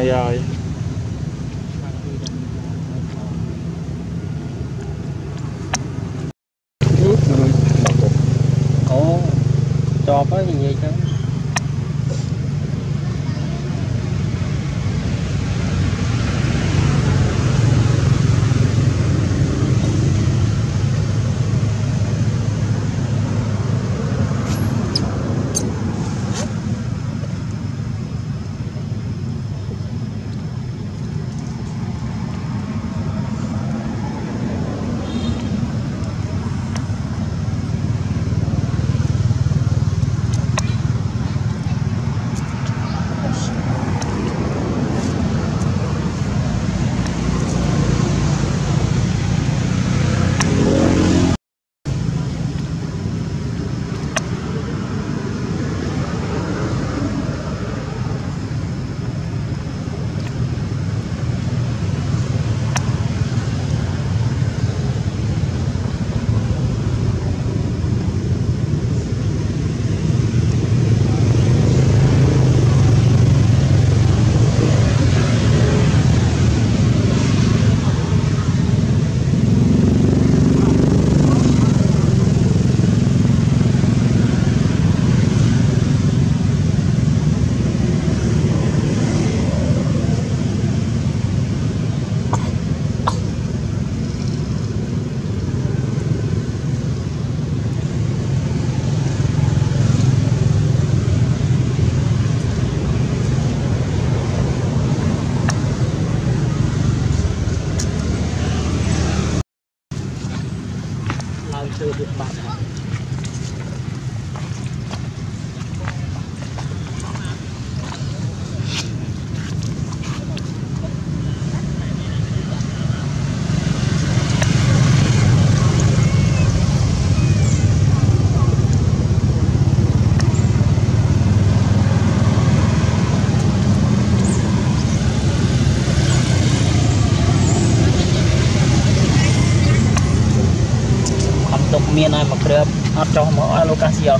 Này rồi ồ cho có gì vậy chứ. 这个是辣 atau mau alokasi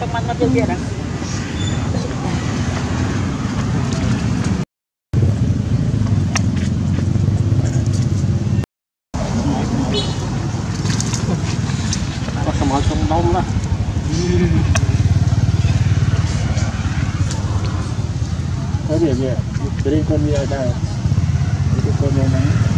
teman macam dia dah. Macam-macam daun lah. Tadi dia, beri kau dia dah. तो में